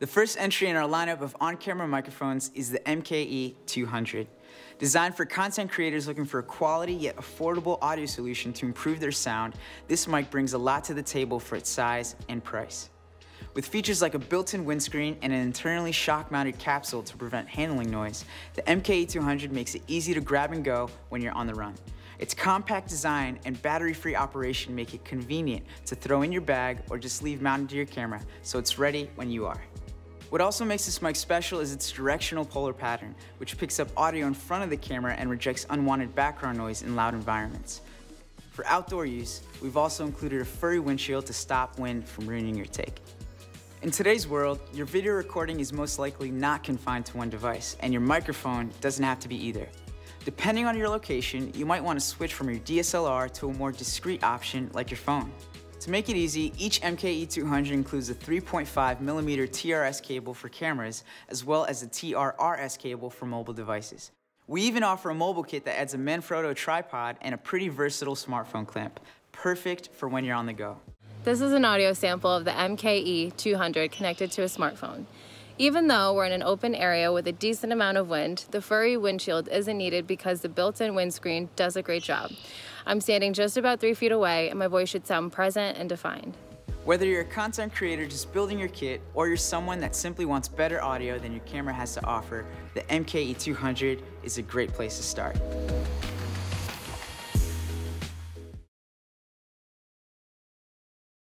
The first entry in our lineup of on-camera microphones is the MKE 200. Designed for content creators looking for a quality yet affordable audio solution to improve their sound, this mic brings a lot to the table for its size and price. With features like a built-in windscreen and an internally shock-mounted capsule to prevent handling noise, the MKE 200 makes it easy to grab and go when you're on the run. Its compact design and battery-free operation make it convenient to throw in your bag or just leave mounted to your camera, so it's ready when you are. What also makes this mic special is its directional polar pattern, which picks up audio in front of the camera and rejects unwanted background noise in loud environments. For outdoor use, we've also included a furry windshield to stop wind from ruining your take. In today's world, your video recording is most likely not confined to one device, and your microphone doesn't have to be either. Depending on your location, you might want to switch from your DSLR to a more discreet option like your phone. To make it easy, each MKE200 includes a 3.5 millimeter TRS cable for cameras, as well as a TRRS cable for mobile devices. We even offer a mobile kit that adds a Manfrotto tripod and a pretty versatile smartphone clamp, perfect for when you're on the go. This is an audio sample of the MKE 200 connected to a smartphone. Even though we're in an open area with a decent amount of wind, the furry windshield isn't needed because the built-in windscreen does a great job. I'm standing just about three feet away and my voice should sound present and defined. Whether you're a content creator just building your kit or you're someone that simply wants better audio than your camera has to offer, the MKE200 is a great place to start.